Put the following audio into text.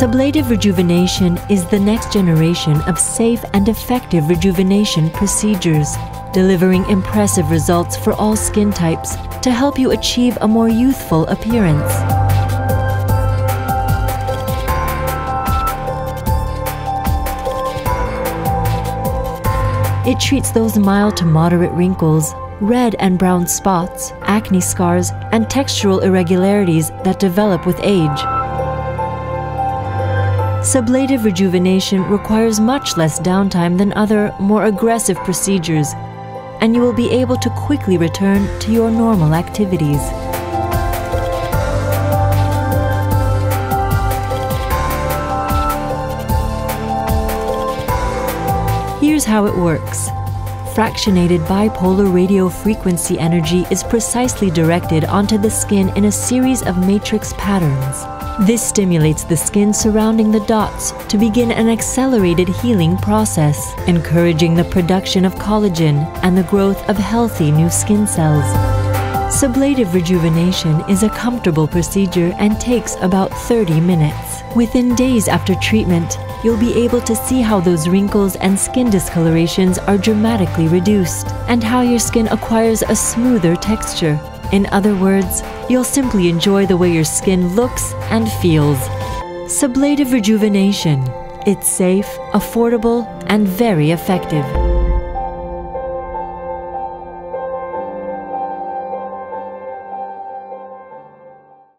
Sublative rejuvenation is the next generation of safe and effective rejuvenation procedures, delivering impressive results for all skin types to help you achieve a more youthful appearance. It treats those mild to moderate wrinkles, red and brown spots, acne scars, and textural irregularities that develop with age. Sublative rejuvenation requires much less downtime than other, more aggressive procedures, and you will be able to quickly return to your normal activities. Here's how it works. Fractionated bipolar radio frequency energy is precisely directed onto the skin in a series of matrix patterns. This stimulates the skin surrounding the dots to begin an accelerated healing process, encouraging the production of collagen and the growth of healthy new skin cells. Sublative rejuvenation is a comfortable procedure and takes about 30 minutes. Within days after treatment, you'll be able to see how those wrinkles and skin discolorations are dramatically reduced and how your skin acquires a smoother texture. In other words, you'll simply enjoy the way your skin looks and feels. Sublative rejuvenation. It's safe, affordable, and very effective.